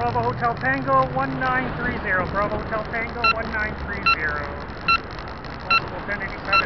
Bravo Hotel Tango 1930. Bravo Hotel Tango 1930. Multiple 1087.